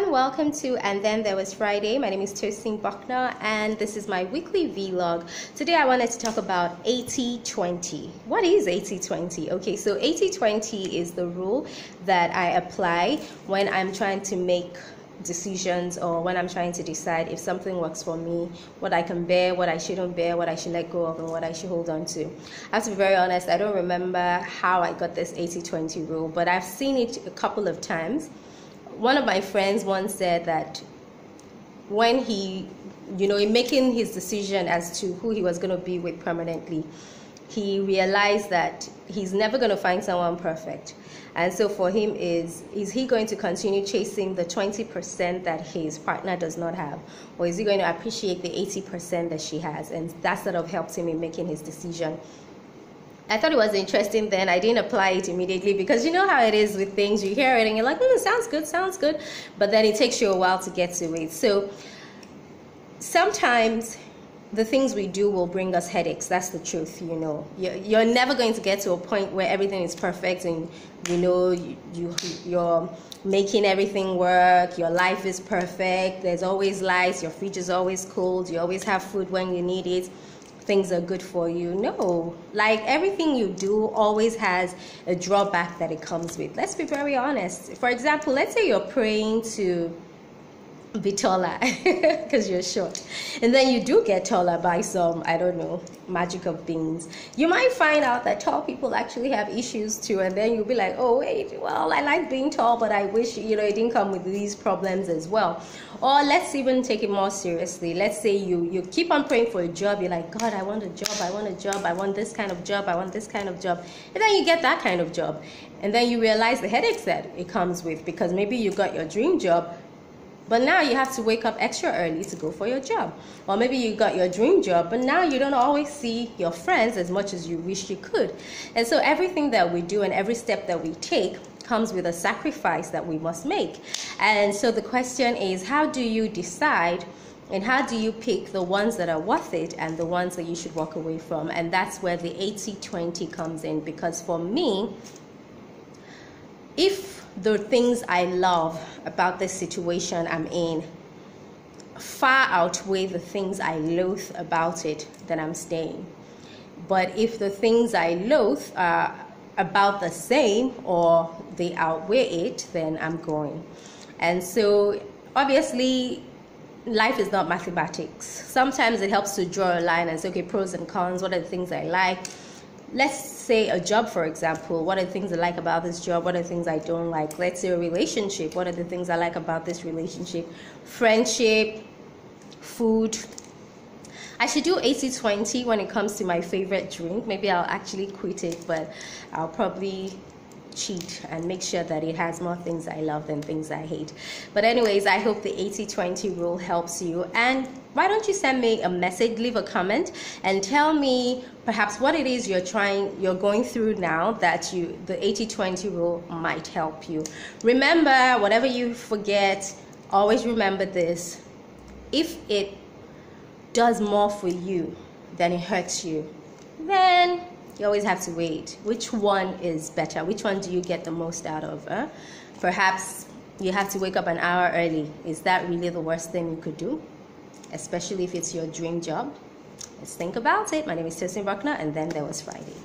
everyone, welcome to And Then There Was Friday. My name is Tosyn Bucknor and this is my weekly vlog. Today I wanted to talk about 80-20. What is 80-20? Okay, so 80-20 is the rule that I apply when I'm trying to make decisions or when I'm trying to decide if something works for me, what I can bear, what I shouldn't bear, what I should let go of, and what I should hold on to. I have to be very honest, I don't remember how I got this 80 20 rule, but I've seen it a couple of times one of my friends once said that when he, you know, in making his decision as to who he was going to be with permanently, he realized that he's never going to find someone perfect. And so for him is is he going to continue chasing the 20% that his partner does not have? Or is he going to appreciate the 80% that she has? And that sort of helped him in making his decision I thought it was interesting then. I didn't apply it immediately because you know how it is with things. You hear it and you're like, mm, sounds good, sounds good. But then it takes you a while to get to it. So sometimes the things we do will bring us headaches. That's the truth, you know. You're never going to get to a point where everything is perfect and you know you, you you're making everything work. Your life is perfect. There's always lights. Your fridge is always cold. You always have food when you need it things are good for you. No, like everything you do always has a drawback that it comes with. Let's be very honest. For example, let's say you're praying to be taller because you're short. And then you do get taller by some i don't know magic of things. You might find out that tall people actually have issues too and then you'll be like oh wait well i like being tall but i wish you know it didn't come with these problems as well. Or let's even take it more seriously. Let's say you you keep on praying for a job. You're like god i want a job. I want a job. I want this kind of job. I want this kind of job. And then you get that kind of job. And then you realize the headaches that it comes with because maybe you got your dream job but now you have to wake up extra early to go for your job. Or maybe you got your dream job, but now you don't always see your friends as much as you wish you could. And so everything that we do and every step that we take comes with a sacrifice that we must make. And so the question is how do you decide? And how do you pick the ones that are worth it and the ones that you should walk away from? And that's where the 80 20 comes in because for me, if the things I love about the situation I'm in far outweigh the things I loathe about it, then I'm staying. But if the things I loathe are about the same or they outweigh it, then I'm going. And so, obviously, life is not mathematics. Sometimes it helps to draw a line and say, okay, pros and cons, what are the things I like? Let's say a job for example what are the things i like about this job? What are the things i don't like? Let's say a relationship. What are the things i like about this relationship? Friendship food. I should do 80 20 when it comes to my favorite drink. Maybe I'll actually quit it, but I'll probably cheat and make sure that it has more things I love than things I hate. But anyways, I hope the 80-20 rule helps you. And why don't you send me a message, leave a comment, and tell me perhaps what it is you're trying, you're going through now that you, the 80-20 rule might help you. Remember, whatever you forget, always remember this. If it does more for you than it hurts you, then you always have to wait. Which one is better? Which one do you get the most out of? Huh? Perhaps you have to wake up an hour early. Is that really the worst thing you could do? Especially if it's your dream job? Let's think about it. My name is Tosyn Bucknor, and then there was Friday.